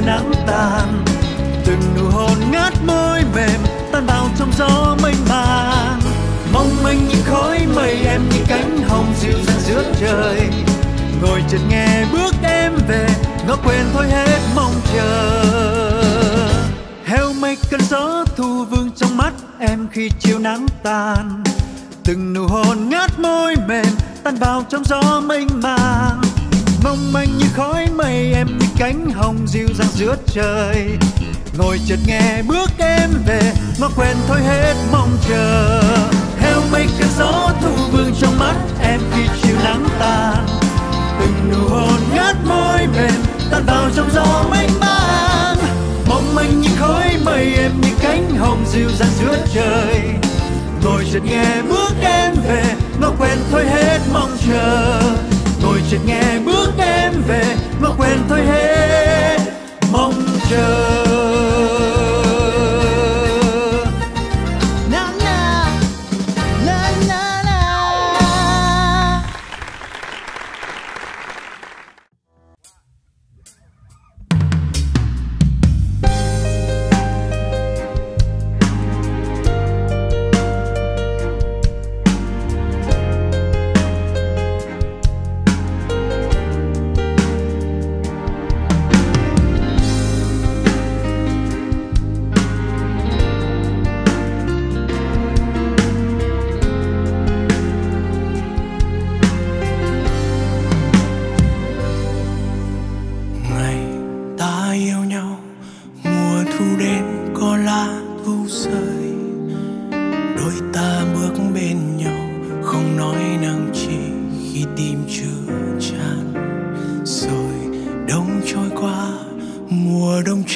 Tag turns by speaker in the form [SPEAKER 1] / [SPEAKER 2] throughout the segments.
[SPEAKER 1] chiều nắng tàn, từng nụ hôn ngát môi mềm tan vào trong gió mênh mang mong manh như khói mây em như cánh hồng dịu dàng giữa trời. Ngồi chợt nghe bước em về ngỡ quên thôi hết mong chờ. Heo mây cơn gió thu vương trong mắt em khi chiều nắng tàn, từng nụ hôn ngát môi mềm tan vào trong gió mênh mang mong manh như khói mây, em như cánh hồng dịu dàng giữa trời. Ngồi chợt nghe bước em về ngó quen thôi hết mong chờ. Theo mây cơn gió thu vương trong mắt em khi chiều nắng tàn từng nụ hôn ngát môi mềm, tan vào trong gió mênh mang. Mong manh như khói mây, em như cánh hồng dịu dàng giữa trời. Ngồi chợt nghe bước em về ngó quen thôi hết mong chờ ngồi chợt nghe bước em về ngó quen thôi hết mong chờ.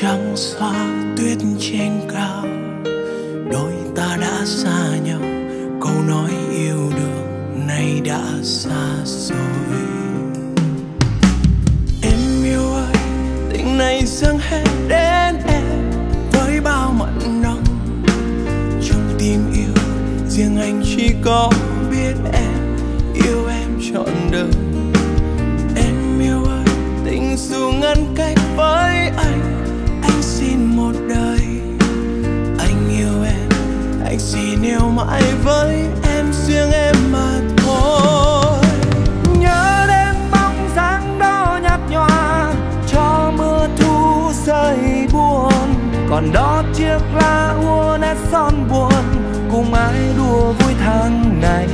[SPEAKER 2] Trắng xóa tuyết trên cao đôi ta đã xa nhau câu nói yêu đương nay đã xa rồi Em yêu ơi, tình này dâng hết đến em với bao mặn nồng. Trong tim yêu, riêng anh chỉ có biết em yêu em trọn đời. Em yêu ơi, tình dù ngăn cách với anh, anh mãi với em, riêng em mà thôi.
[SPEAKER 3] nhớ đêm bóng dáng đó nhạt nhòa, cho mưa thu rơi buồn. Còn đó chiếc lá úa nét son buồn, cùng ai đùa vui tháng ngày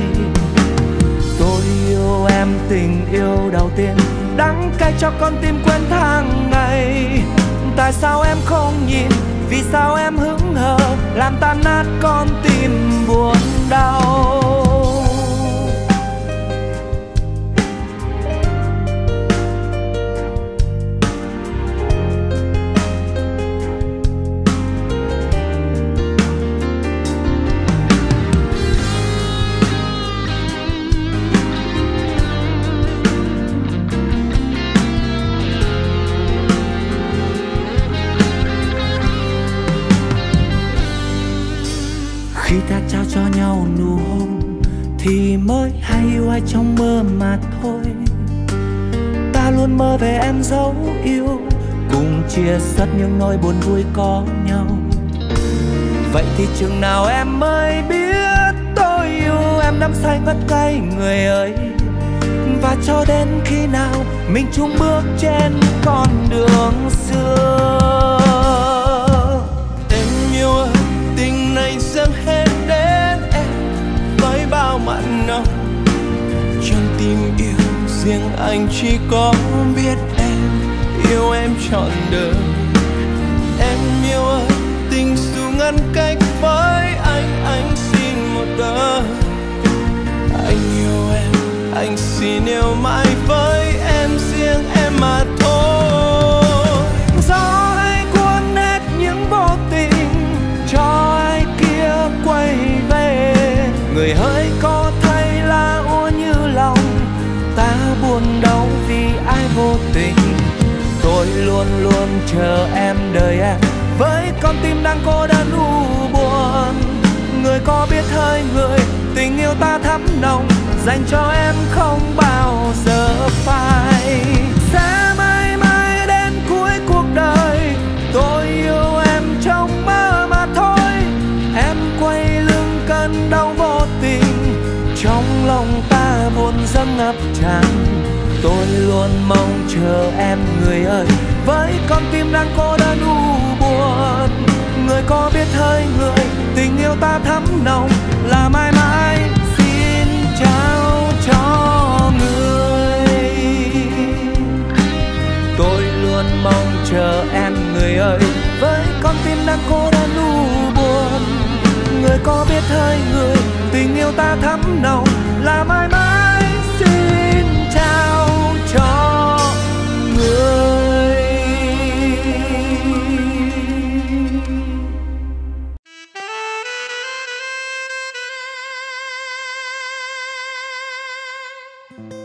[SPEAKER 3] tôi yêu em tình yêu đầu tiên, đắng cay cho con tim quên tháng ngày. Tại sao em không nhìn vì sao em hững hờ làm tan nát con tim buồn đau? Mà thôi. Ta luôn mơ về em dấu yêu, cùng chia sớt những nỗi buồn vui có nhau. Vậy thì chừng nào em mới biết tôi yêu em đắm say ngất cay người ơi và cho đến khi nào mình chung bước trên con đường xưa.
[SPEAKER 2] Riêng anh chỉ có biết em yêu em trọn đời. Em yêu ơi, tình dù ngăn cách với anh anh xin một đời. Anh yêu em, anh xin yêu mãi với
[SPEAKER 3] chờ em đời em. Với con tim đang cô đơn u buồn, người có biết hơi người, tình yêu ta thắm nồng, dành cho em không bao giờ phai. Sẽ mãi mãi đến cuối cuộc đời, tôi yêu em trong mơ mà thôi. Em quay lưng cơn đau vô tình, trong lòng ta buồn dâng ngập tràn. Tôi luôn mong chờ em, người ơi với con tim đang cô đơn u buồn, người có biết hơi người, tình yêu ta thắm nồng, là mãi mãi xin trao cho người. Tôi luôn mong chờ em, người ơi. Với con tim đang cô đơn u buồn, người có biết hơi người, tình yêu ta thắm nồng
[SPEAKER 4] bước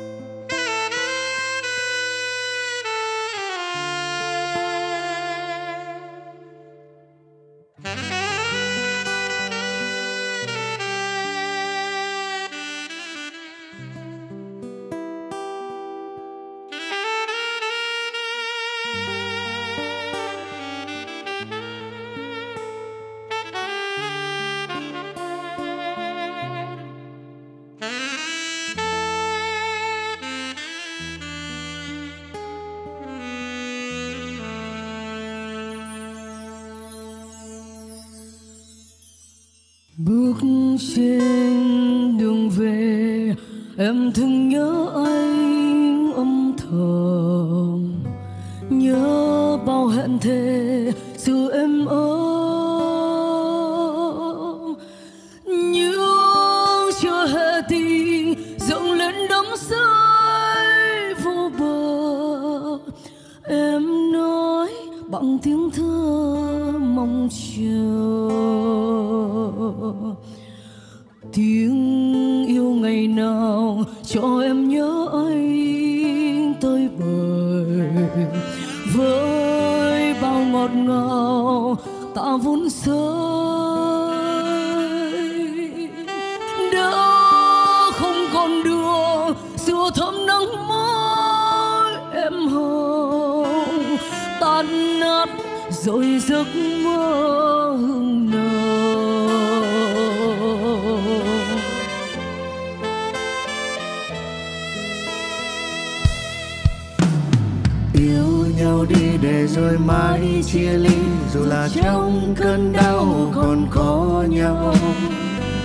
[SPEAKER 5] có nhau.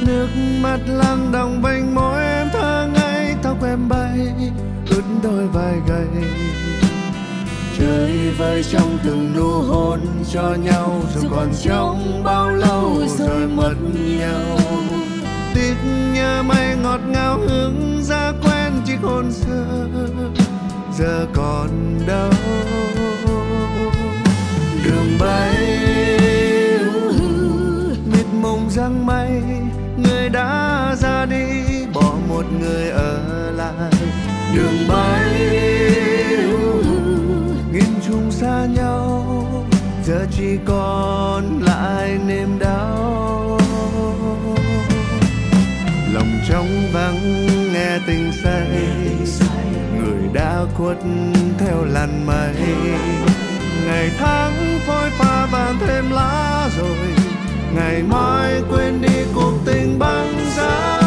[SPEAKER 5] Nước mắt lăn đồng bên môi em thơ ngây tóc em bay ướt đôi vai gầy. Chơi vơi trong từng nụ hôn cho nhau dù còn trong bao lâu rồi mất nhau. Tiếc nhớ mây ngọt ngào hương ra quen chiếc hôn xưa giờ còn đâu. Đường bay mịt mùng răng mây người đã ra đi bỏ một người ở lại. Đường bay nghìn trùng xa nhau giờ chỉ còn lại niềm đau.
[SPEAKER 4] Vắng nghe tình say người đã khuất theo làn mây. Ngày tháng phôi pha vàng thêm lá rồi ngày mai quên đi cuộc tình băng giá.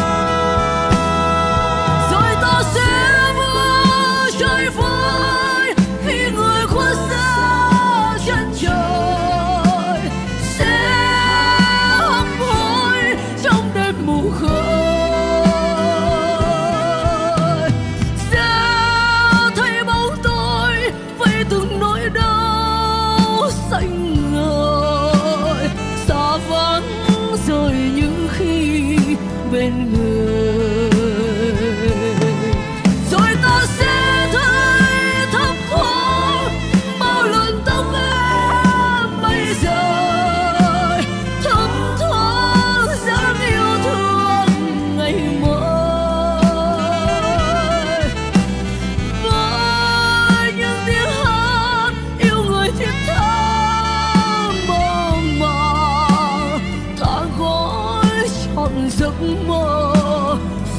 [SPEAKER 6] Giấc mơ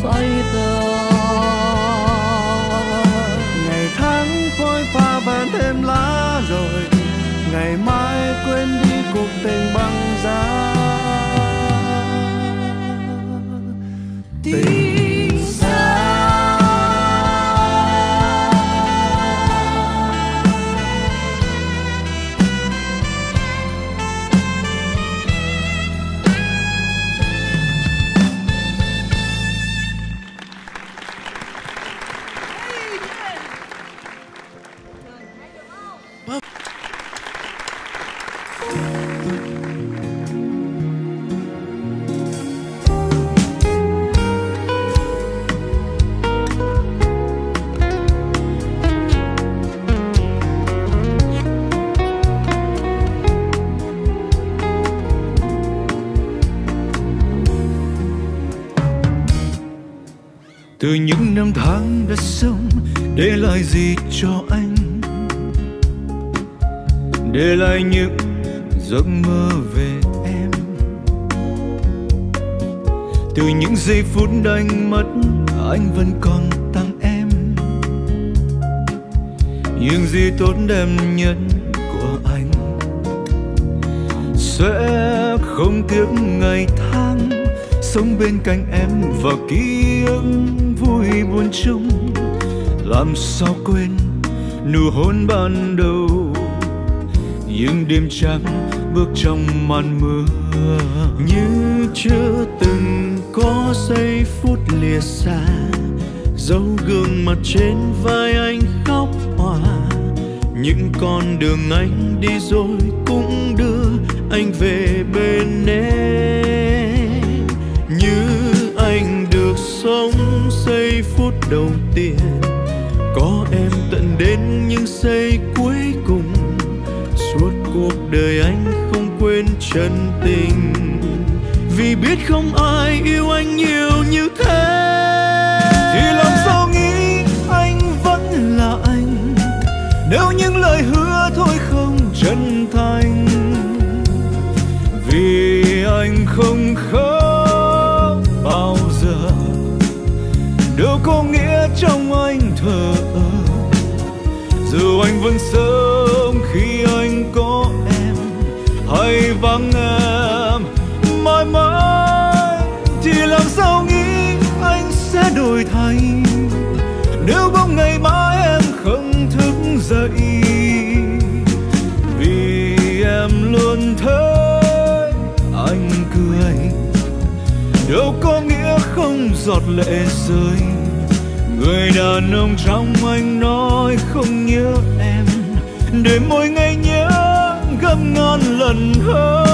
[SPEAKER 6] say tờ. Ngày tháng phôi pha và thêm lá rồi, ngày mai quên đi cuộc tình băng giá. Giấc mơ về em. Từ những giây phút đánh mất, anh vẫn còn tặng em. Những gì tốt đẹp nhất của anh sẽ không tiếc ngày tháng. Sống bên cạnh em và ký ức vui buồn chung. Làm sao quên nụ hôn ban đầu? Những đêm trắng bước trong màn mưa.
[SPEAKER 4] Như chưa từng có giây phút lìa xa, dấu gương mặt trên vai anh khóc hòa. Những con đường anh đi rồi cũng đưa anh về bên em. Như anh được sống giây phút đầu tiên, có em tận đến những giây cuối cùng. Suốt cuộc đời anh chân tình. Vì biết không ai yêu anh nhiều như thế.
[SPEAKER 6] Thì làm sao nghĩ anh vẫn là anh? Nếu những lời hứa thôi không chân thành. Vì anh không khóc bao giờ. Đâu có nghĩa trong anh thờ ơ, dù anh vẫn sớm vắng em mãi mãi thì làm sao nghĩ anh sẽ đổi thay? Nếu bóng ngày mai em không thức dậy, vì em luôn thấy anh cười. Đâu có nghĩa không giọt lệ rơi. Người đàn ông trong anh nói không nhớ em. Để mỗi ngày nhớ gấp ngàn lần hơn.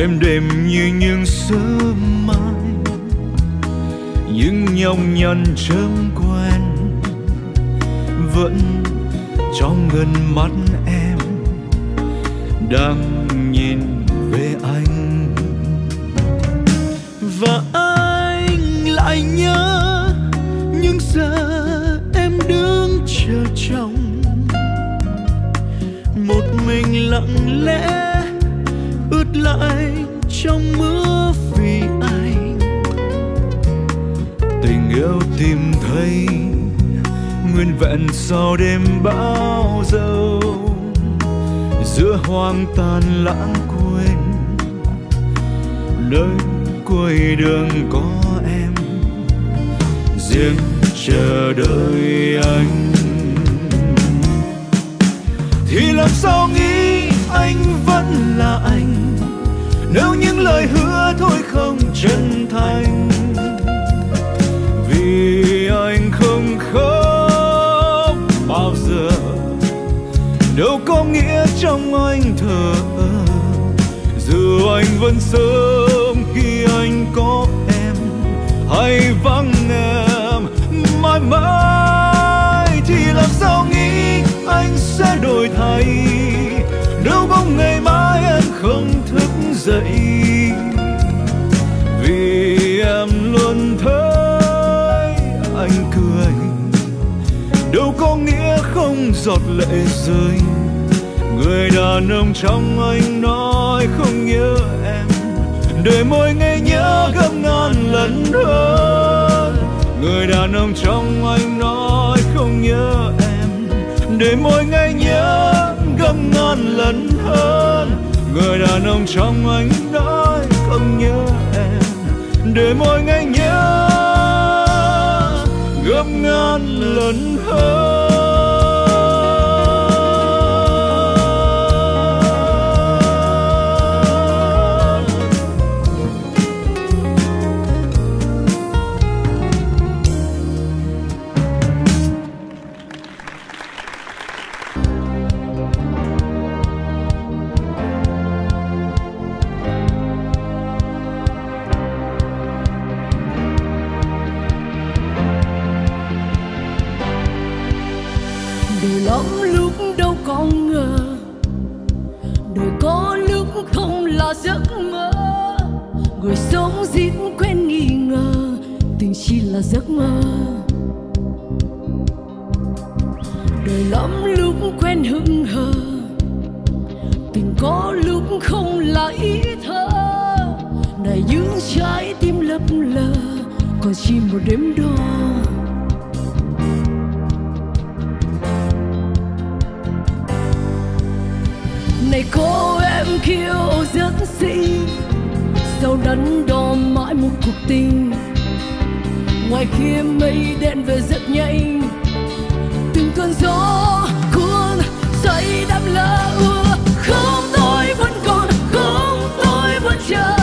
[SPEAKER 6] Êm đềm như những sớm mai, những nhông nhăn chớm quen, vẫn trong gần mắt em đang nhìn về anh. Và anh lại nhớ những giờ em đứng chờ chồng một mình lặng lẽ ướt lại trong mưa vì anh. Tình yêu tìm thấy nguyên vẹn sau đêm bão dâu giữa hoang tàn lãng quên, nơi cuối đường có em. Riêng chờ đợi anh. Thì làm sao nghĩ anh vẫn là anh. Nếu những lời hứa thôi không chân thành, vì anh không khóc bao giờ. Đâu có nghĩa trong anh thở dù anh vẫn sớm khi anh có em, hay vắng em mãi mãi, thì làm sao nghĩ anh sẽ đổi thay? Ngày mai em không thức dậy. Vì em luôn thấy anh cười. Đâu có nghĩa không giọt lệ rơi. Người đàn ông trong anh nói không nhớ em. Để mỗi ngày nhớ gấp ngàn lần hơn người đàn ông trong anh nói không nhớ em. Để mỗi ngày nhớ non ngàn lần hơn. Người đàn ông trong anh nói không nhớ em. Để mỗi ngày nhớ, gấp ngàn lần hơn.
[SPEAKER 4] Là giấc mơ. Đời lắm lúc quen hững hờ, tình có lúc không là ý thơ. Này những trái tim lấp lờ, còn chỉ một đêm đó này cô em kiêu rất xinh sau đắn đo mãi một cuộc tình ngoài kia mây đen về rất nhanh. Từng cơn gió cuốn say đắm lỡ ưa. Không tôi vẫn còn, không tôi vẫn chờ.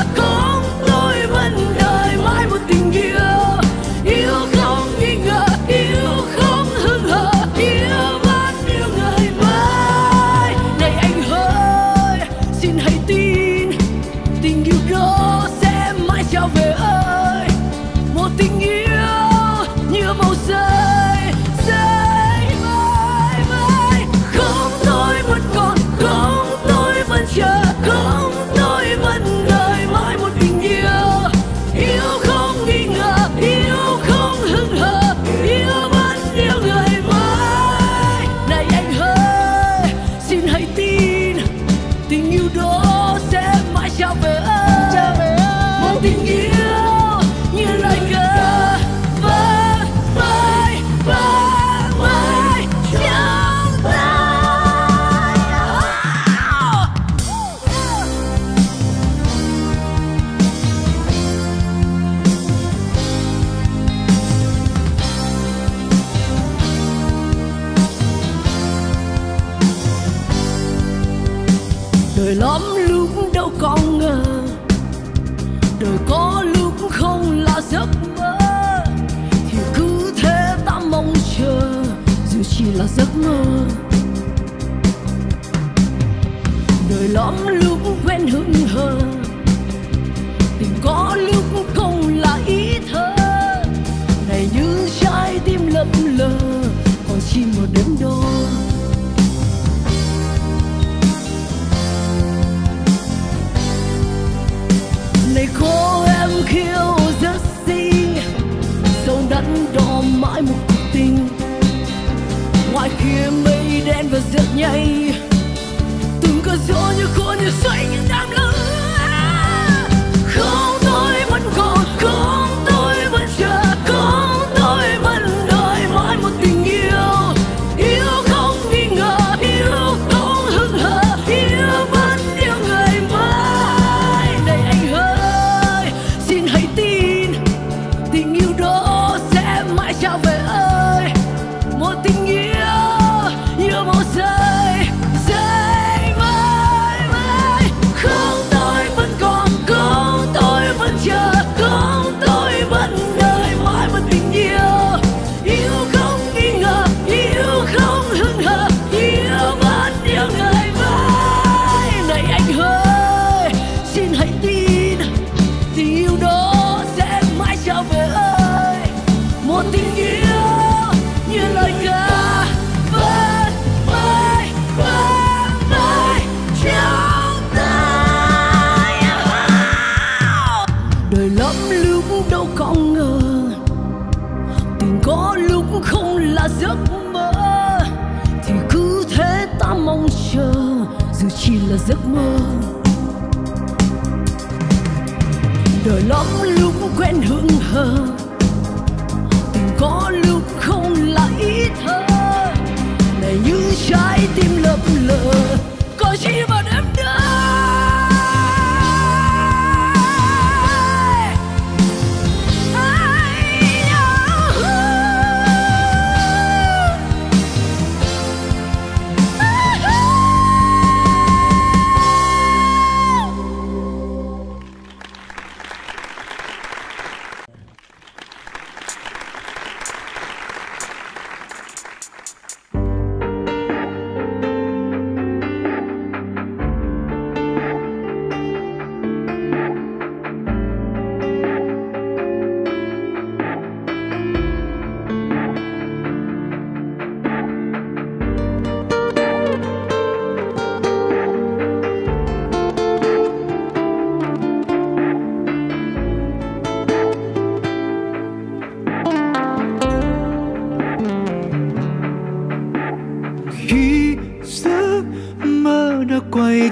[SPEAKER 4] Hững hờ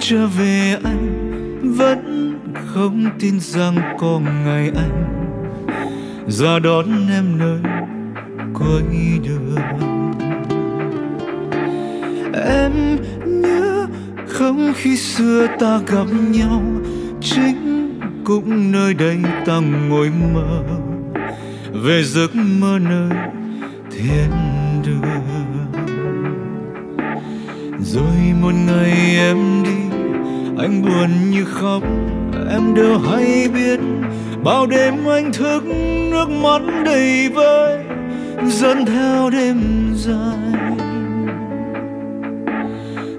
[SPEAKER 6] trở về anh, vẫn không tin rằng có ngày anh ra đón em nơi cuối đường. Em nhớ không khi xưa ta gặp nhau, chính cũng nơi đây ta ngồi mơ. Về giấc mơ nơi thiên đường. Rồi một ngày em anh buồn như khóc, em đều hay biết. Bao đêm anh thức, nước mắt đầy vơi. Dẫn theo đêm dài.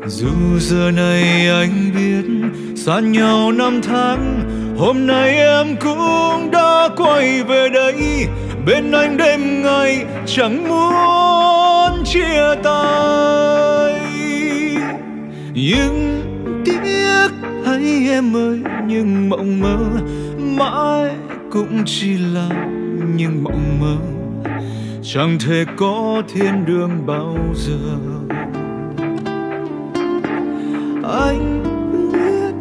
[SPEAKER 6] Dù giờ này anh biết, xa nhau năm tháng. Hôm nay em cũng đã quay về đây. Bên anh đêm ngày chẳng muốn chia tay. Nhưng em ơi, nhưng mộng mơ mãi cũng chỉ là những mộng mơ. Chẳng thể có thiên đường bao giờ. Anh biết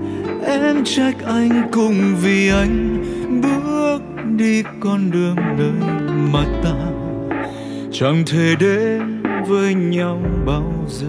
[SPEAKER 6] em trách anh cùng vì anh bước đi con đường nơi mà ta chẳng thể đến với nhau bao giờ.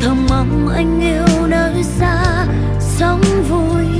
[SPEAKER 7] Thầm mong anh yêu nơi xa sống vui.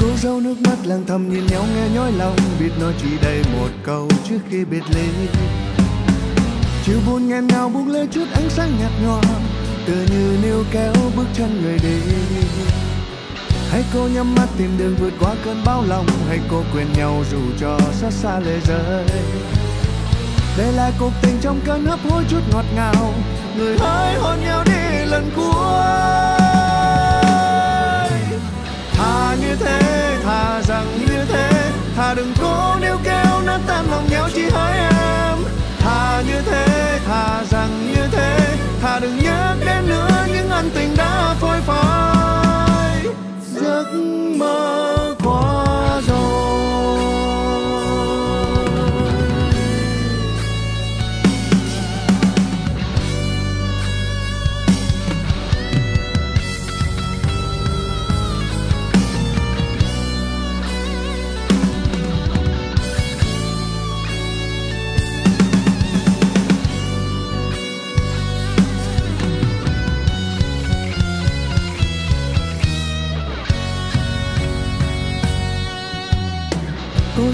[SPEAKER 5] Cô dâu nước mắt lặng thầm nhìn nhau, nghe nhói lòng, biết nói chỉ đây một câu trước khi biệt ly. Chiều buồn nghẹn ngào buông lơi chút ánh sáng nhạt nhòa, tựa như níu kéo bước chân người đi. Hãy cô nhắm mắt tìm đường vượt qua cơn bão lòng hãy cô quên nhau dù cho xa xa lệ rơi. Để lại cuộc tình trong cơn hấp hối chút ngọt ngào, người hãy hôn nhau đi lần cuối thà như thế, thà rằng như thế. Thà đừng cố níu kéo nát tan lòng nhau chỉ hỡi em. Thà như thế, thà rằng như thế. Thà đừng nhắc đến nữa những ân tình đã phôi phai. Giấc mơ qua rồi.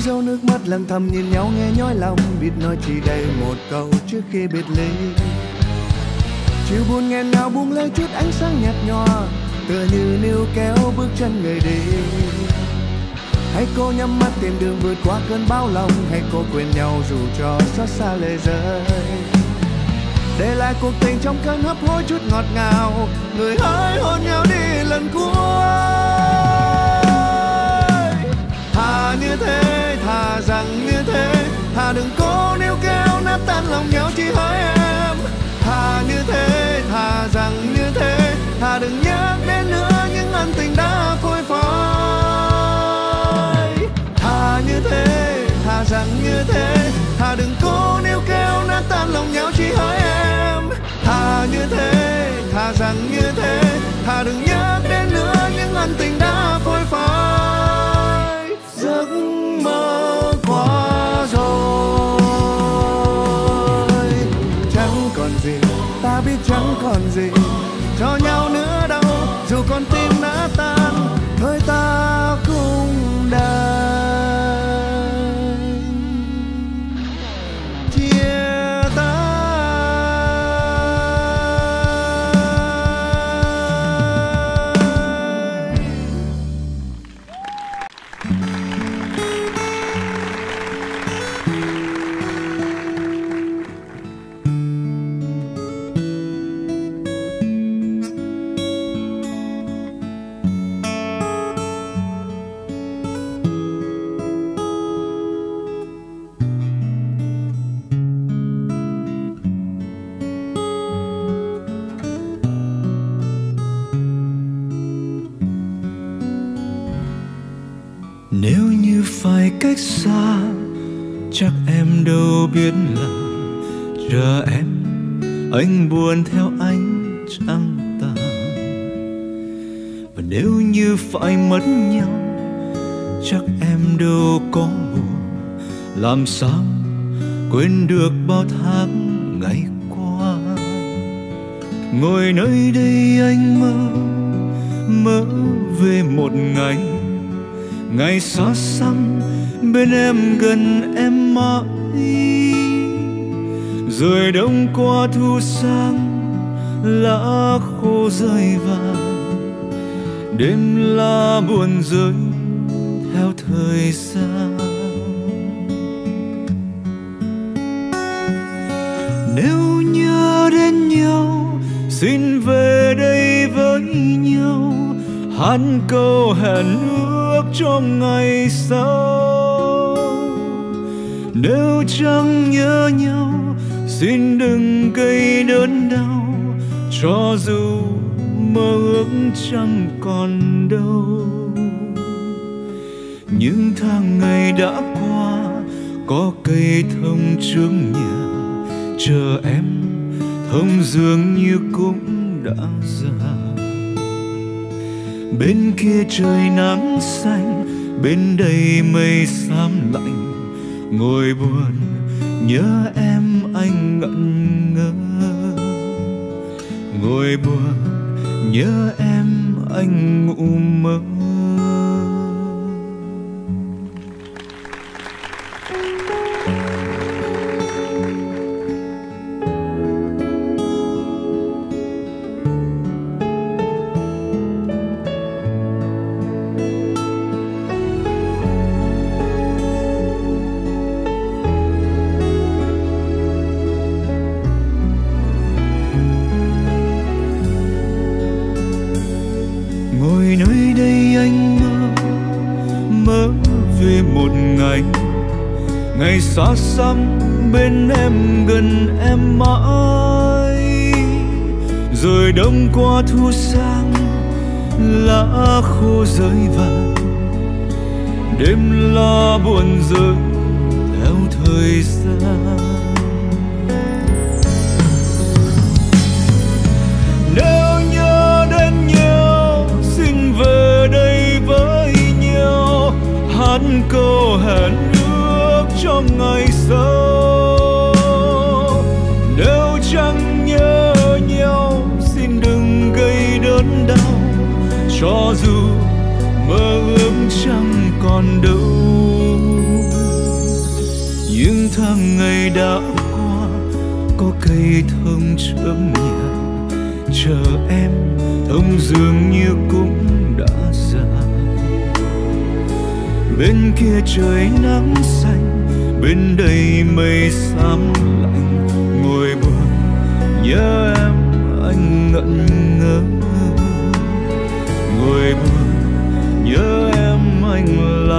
[SPEAKER 5] Dấu nước mắt lặng thầm nhìn nhau, nghe nhói lòng, biết nói chỉ đây một câu trước khi biệt ly. Chiều buồn nghẹn ngào buông lơi chút ánh sáng nhạt nhòa, tựa như níu kéo bước chân người đi. Hay cô nhắm mắt tìm đường vượt qua cơn bão lòng, hay cô quên nhau dù cho xót xa lệ rơi. Để lại cuộc tình trong cơn hấp hối chút ngọt ngào, người hỡi hôn nhau đi lần cuối. Thà như thế thà rằng như thế. Thà đừng cố níu kéo nát tan lòng nhau chỉ hỡi em. Thà như thế, thà rằng như thế. Thà đừng nhắc đến nữa những ân tình đã phôi phai. Thà như thế, thà rằng như thế. Thà đừng cố níu kéo nát tan lòng nhau chỉ hỡi em. Thà như thế, thà rằng như thế. Thà đừng nhắc đến nữa những ân tình chẳng
[SPEAKER 6] Làm sao Quên được bao tháng ngày qua? Ngồi nơi đây anh mơ Mơ về một ngày. Ngày xa xăm, bên em gần em mãi. Rồi đông qua thu sang, lá khô rơi vàng. Đêm la buồn rơi theo thời gian. Nếu nhớ đến nhau, xin về đây với nhau. Hát câu hẹn ước trong ngày sau. Nếu chẳng nhớ nhau, xin đừng gây đớn đau. Cho dù mơ ước chẳng còn đâu. Những tháng ngày đã qua, có cây thông trước nhà chờ em thông dường như cũng đã già. Bên kia trời nắng xanh, bên đây mây xám lạnh. Ngồi buồn nhớ em anh ngẩn ngơ. Ngồi buồn nhớ em anh ngủ mơ. cho dù mơ ước chẳng còn đâu. Những tháng ngày đã qua, có cây thông trước nhà chờ em, thông dường như cũng đã già bên kia trời nắng xanh, bên đây mây xám lạnh, ngồi buồn nhớ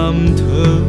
[SPEAKER 6] làm thơ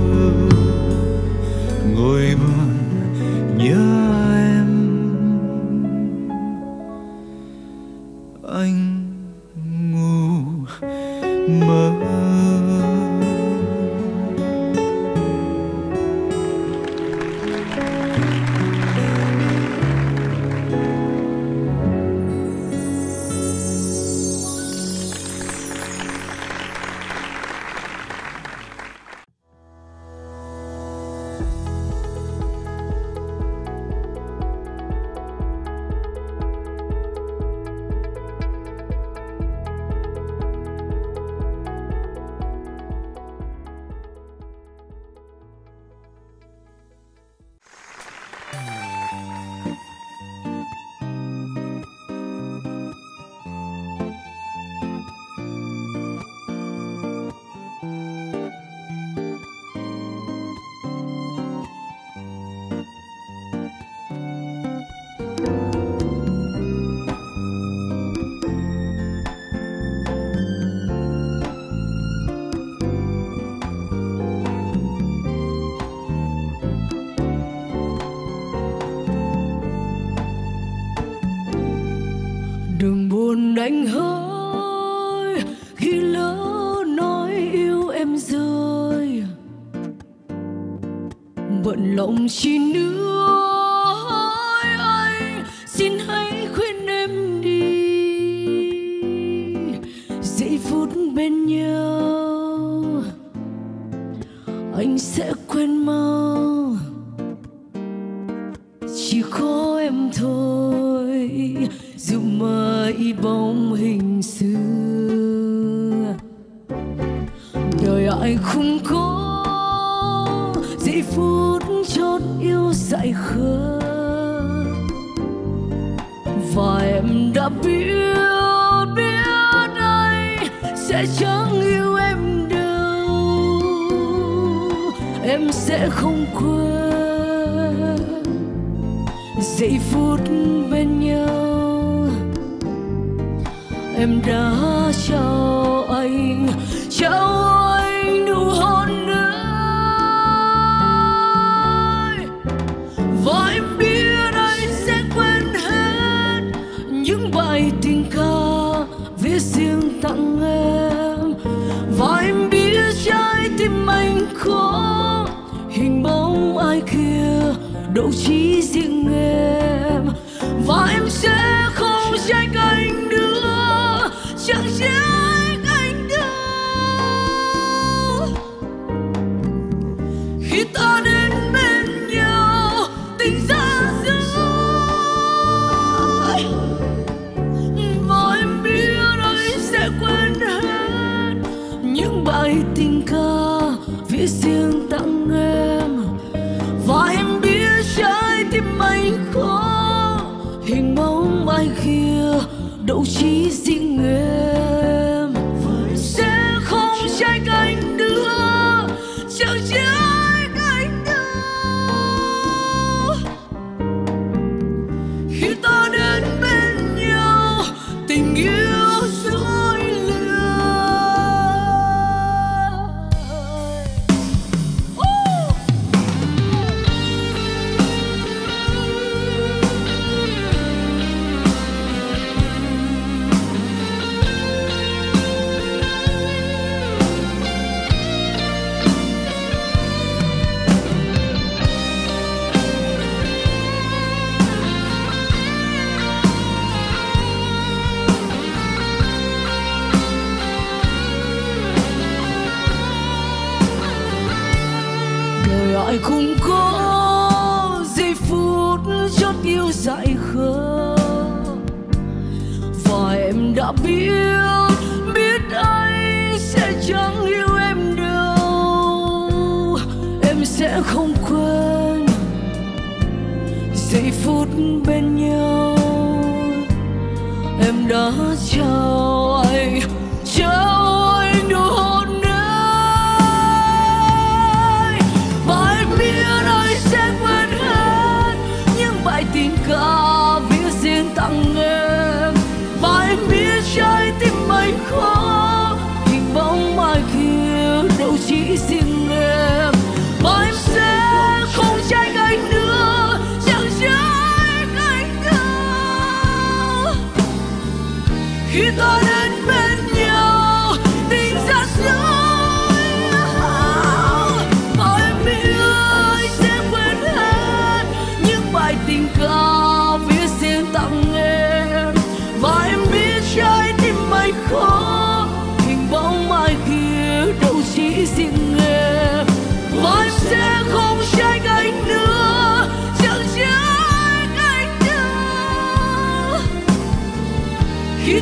[SPEAKER 4] khi ta đến bên nhau, tình ra rơi. Và biết anh sẽ quên hết, những bài tình ca viết riêng tặng em. Và em biết trái tim anh khó hình bóng ai kia đậu trí riêng em Jesus.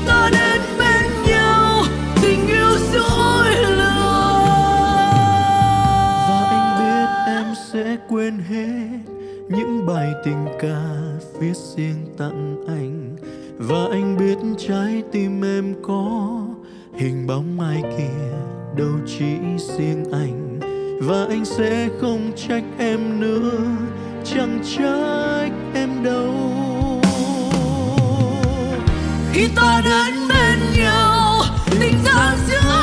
[SPEAKER 4] Ta đến bên nhau, tình yêu dối lừa và anh
[SPEAKER 6] biết em sẽ quên hết những bài tình ca viết riêng tặng anh. Và anh biết trái tim em có hình bóng ai kia đâu chỉ riêng anh. Và anh sẽ không trách em nữa, chẳng trách em đâu
[SPEAKER 4] khi ta đến bên nhau tình ta giữa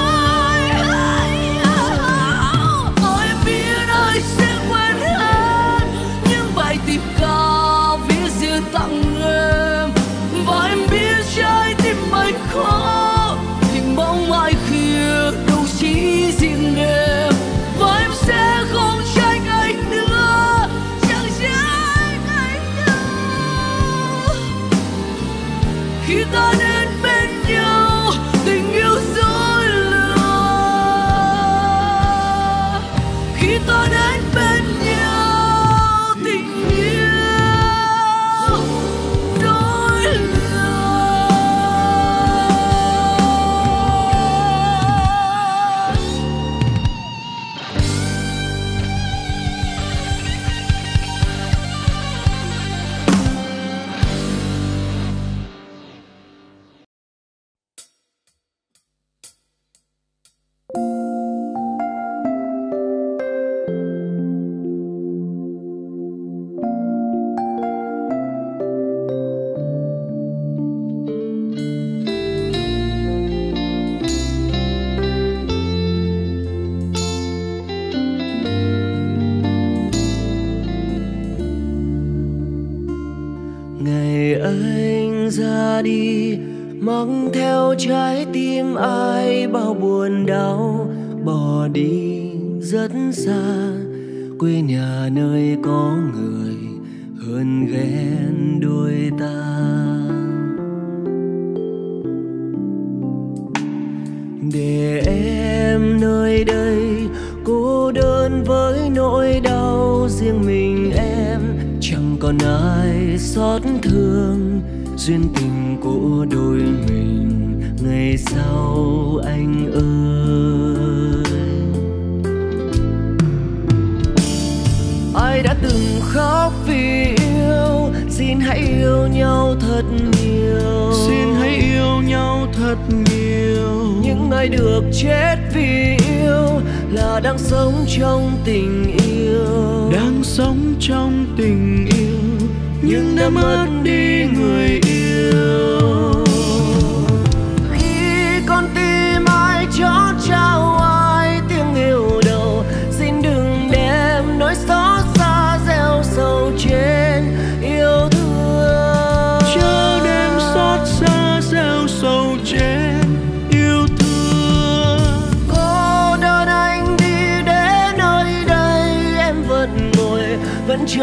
[SPEAKER 8] trái tim ai bao buồn đau bỏ đi rất xa.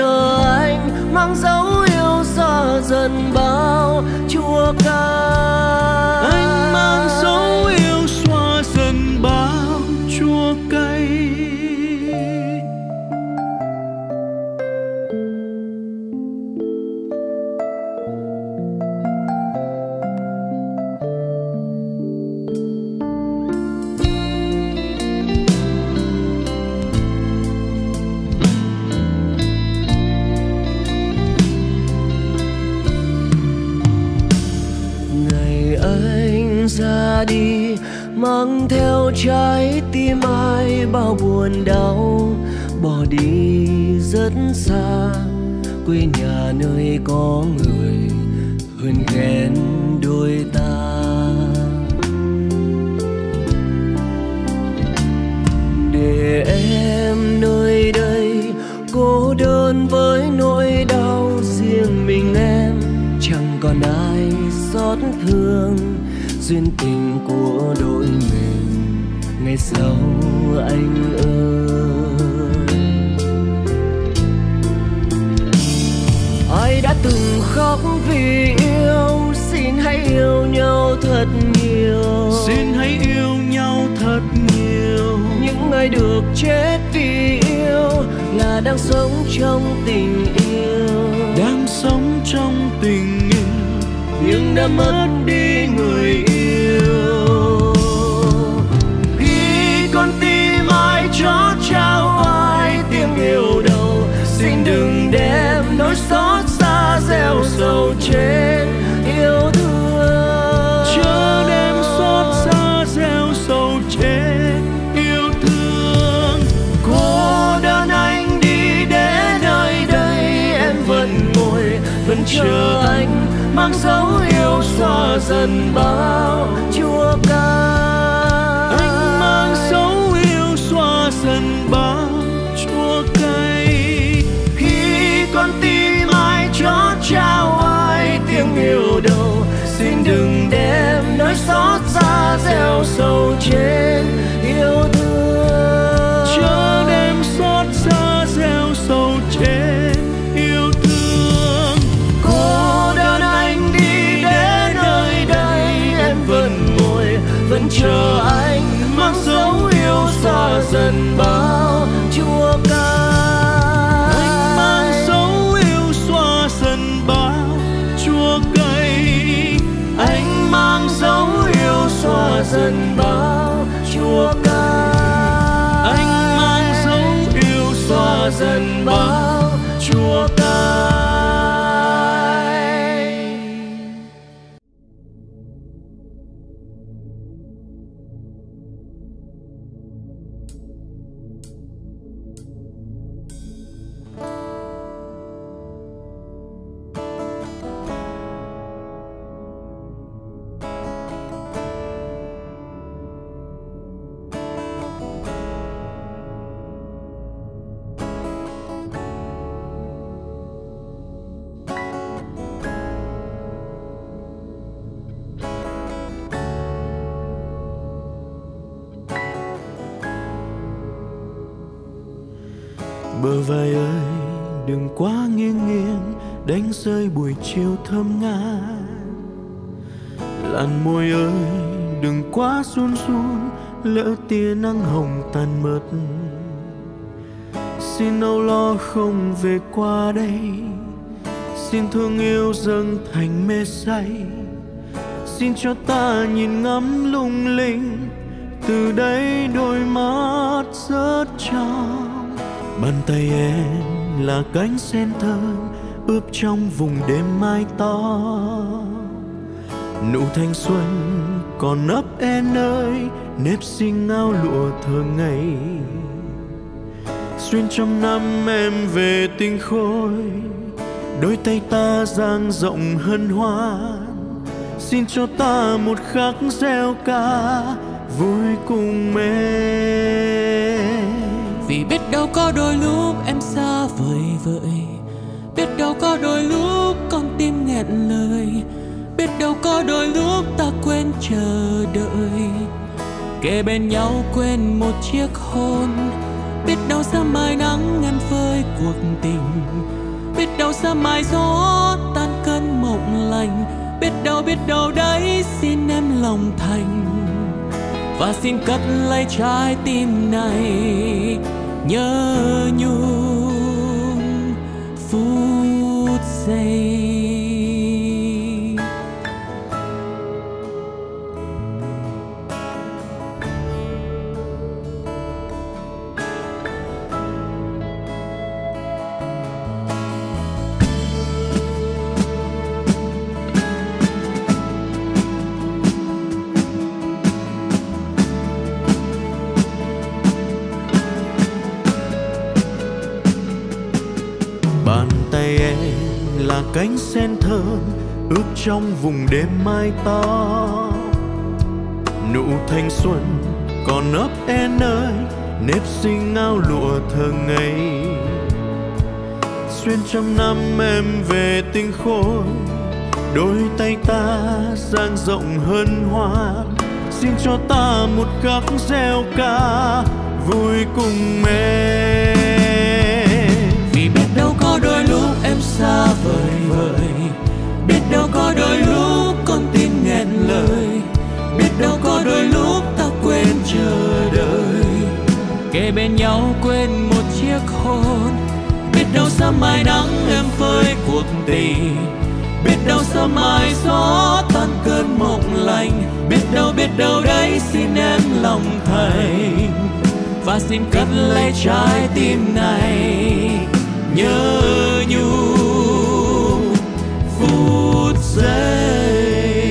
[SPEAKER 8] Chờ anh mang dấu yêu xa dần bao xa, quê nhà nơi có người hơn ghen đôi ta. Để em nơi đây cô đơn với nỗi đau riêng mình em, chẳng còn ai xót thương duyên tình của đôi mình. Ngày sau anh ai được chết vì yêu là đang sống trong tình yêu.
[SPEAKER 6] Đang sống trong tình yêu.
[SPEAKER 8] Nhưng đã mất đi người yêu. Khi con tim ai chó trao ai tiếng yêu đầu xin đừng đem nỗi xót xa gieo sầu trên mang dấu yêu xóa dần bao chua cay
[SPEAKER 6] anh mang dấu yêu xóa dần bao chua cay
[SPEAKER 8] khi con tim ai cho trao ai tiếng yêu đầu, xin đừng đem nỗi xót xa gieo sầu trên xóa dần
[SPEAKER 6] bờ ơi, đừng quá nghiêng nghiêng, đánh rơi buổi chiều thơm ngát. Làn môi ơi, đừng quá run run, lỡ tia nắng hồng tàn mất. Xin âu lo không về qua đây, xin thương yêu dâng thành mê say. Xin cho ta nhìn ngắm lung linh, từ đây đôi mắt rất trong bàn tay em là cánh sen thơm, ướp trong vùng đêm mai to. Nụ thanh xuân còn nấp em ơi, nếp xinh áo lụa thơ ngày xuyên trăm năm em về tinh khôi, đôi tay ta dang rộng hân hoan. Xin cho ta một khắc gieo ca, vui cùng em
[SPEAKER 3] vì biết đâu có đôi lúc em xa vời vợi. Biết đâu có đôi lúc con tim nghẹn lời. Biết đâu có đôi lúc ta quên chờ đợi. Kề bên nhau quên một chiếc hôn. Biết đâu xa mai nắng em phơi cuộc tình. Biết đâu xa mai gió tan cơn mộng lành. Biết đâu biết đâu đấy xin em lòng thành. Và xin cất lấy trái tim này nhớ nhung phút giây.
[SPEAKER 6] Bàn tay em là cánh sen thơm ướp trong vùng đêm mai to. Nụ thanh xuân còn ấp em nơi nếp sinh ao lụa thơ ngây. Xuyên trăm năm em về tinh khôi, đôi tay ta dang rộng hơn hoa. xin cho ta một khắc gieo ca, vui cùng em.
[SPEAKER 3] Xa vời vời. Biết đâu có đôi lúc con tim nghẹn lời. Biết đâu có đôi lúc ta quên chờ đợi. Kề
[SPEAKER 6] bên nhau quên một chiếc hôn. Biết đâu sớm mai nắng em phơi cuộc tình. Biết đâu sớm mai gió tan cơn mộng lành. Biết đâu biết đâu đấy xin em lòng thành. Và xin cất lấy trái tim này. Nhớ giây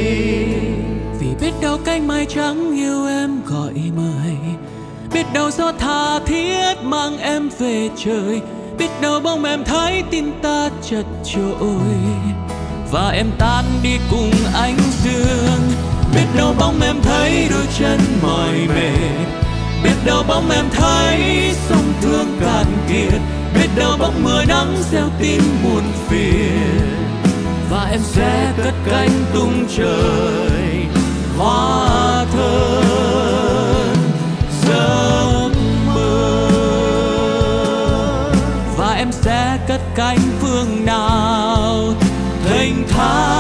[SPEAKER 6] vì biết đâu cánh mai trắng yêu em gọi mời. Biết đâu gió tha thiết mang em về trời. Biết đâu bóng em thấy tim ta chật trội và em tan đi cùng ánh dương. Biết đâu bóng em thấy đôi chân mỏi mệt. Biết đâu bóng em thấy sông thương cạn kiệt. Biết đâu bóng mưa nắng gieo tim buồn phiền và em sẽ cất cánh tung trời. Hoa thơm, giấc mơ. Và em sẽ cất cánh phương nào thênh thang?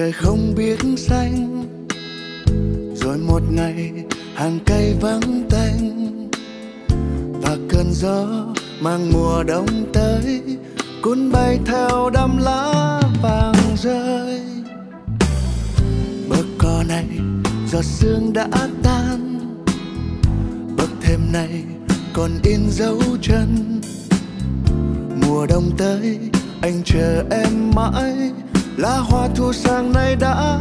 [SPEAKER 5] Trời không biết thu sang nay đã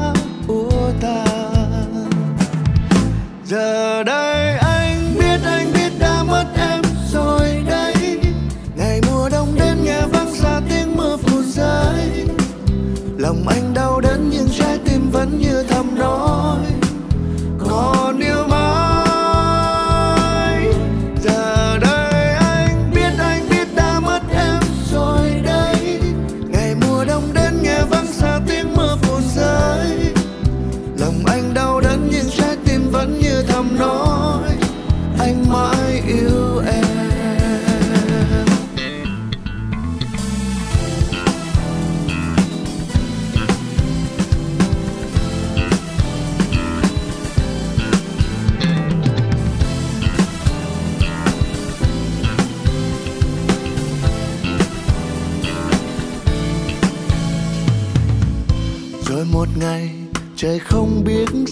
[SPEAKER 5] úa tàn. Giờ đây anh biết anh biết đã mất em rồi đây. Ngày mùa đông đến nghe vang xa tiếng mưa phùn rơi. Lòng anh đau đớn nhưng trái tim vẫn như thầm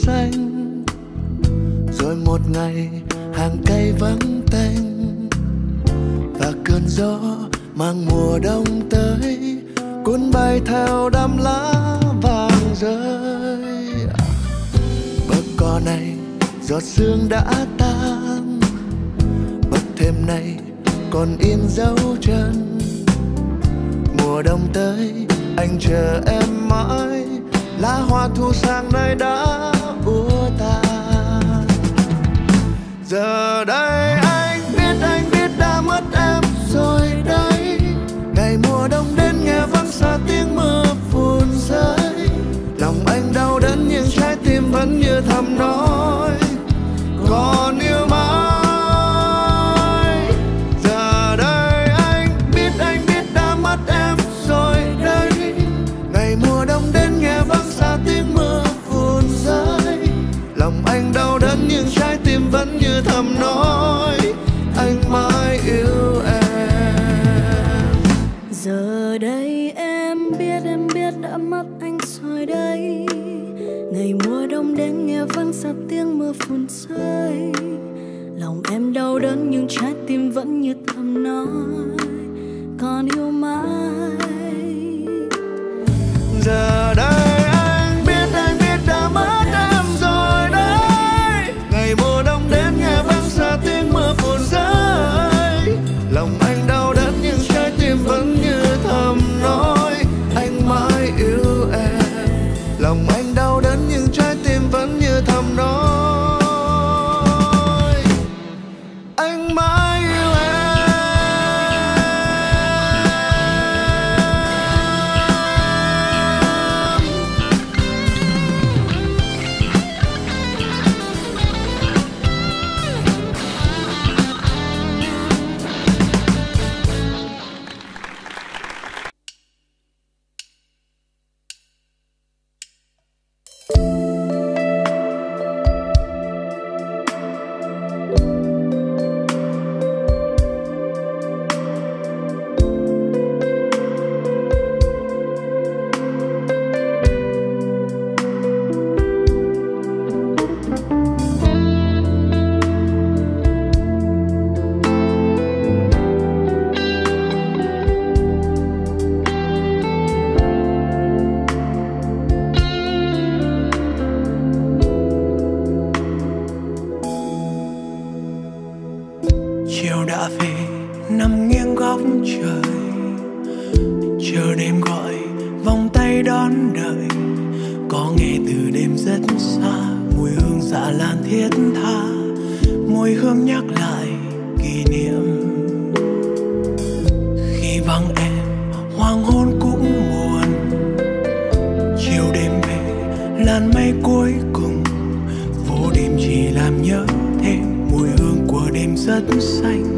[SPEAKER 5] xanh. Rồi một ngày hàng cây vắng tanh, và cơn gió mang mùa đông tới, cuốn bay theo đám lá vàng rơi. Bậc cỏ này, giọt sương đã tan bậc thềm này, còn in dấu chân. Mùa đông tới, anh chờ em mãi, lá hoa thu sang nơi đã giờ đây anh biết anh biết đã mất em rồi đây ngày mùa đông đến nghe vắng xa tiếng mưa phùn rơi. Lòng anh đau đớn nhưng trái tim vẫn như thầm nói.
[SPEAKER 9] tiếng
[SPEAKER 2] góc trời. Chờ đêm gọi, vòng tay đón đợi. Có nghe từ đêm rất xa, mùi hương dạ lan thiết tha. Mùi hương nhắc lại kỷ niệm. Khi vắng em, hoàng hôn cũng buồn chiều đêm về, làn mây cuối cùng. Phố đêm chỉ làm nhớ thêm mùi hương của đêm rất xanh.